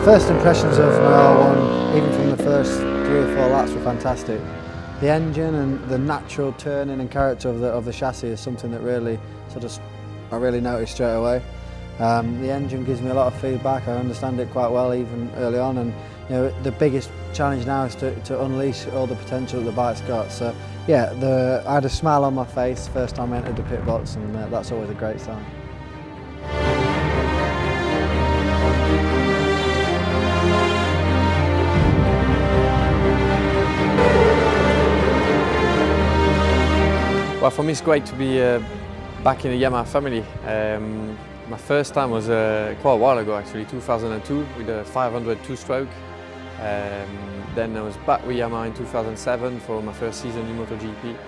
first impressions of my R1, even from the first three or four laps, were fantastic. The engine and the natural turning and character of the, of the chassis is something that really sort of I really noticed straight away. Um, the engine gives me a lot of feedback. I understand it quite well even early on, and you know the biggest challenge now is to, to unleash all the potential that the bike's got. So yeah, the, I had a smile on my face first time I entered the pit box, and uh, that's always a great sign. Well, for me it's great to be uh, back in the Yamaha family. Um, my first time was uh, quite a while ago actually, 2002 with a 500 two-stroke. Um, then I was back with Yamaha in 2007 for my first season in MotoGP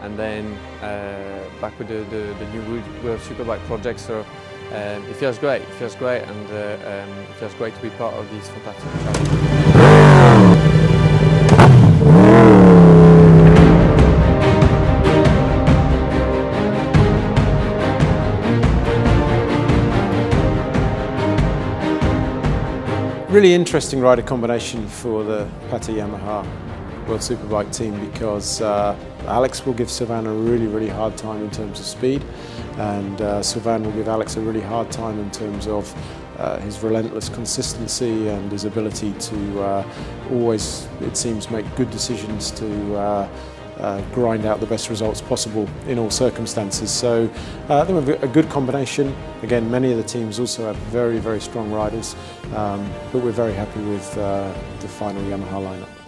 and then uh, back with the, the, the new World Superbike project. So um, it feels great, it feels great and uh, um, it feels great to be part of this fantastic challenge. Really interesting rider combination for the Pata Yamaha World Superbike team because uh, Alex will give Sylvain a really, really hard time in terms of speed and uh, Sylvain will give Alex a really hard time in terms of uh, his relentless consistency and his ability to uh, always, it seems, make good decisions to uh, grind out the best results possible in all circumstances. So uh, I think a good combination. Again, many of the teams also have very, very strong riders, um, but we're very happy with uh, the final Yamaha lineup.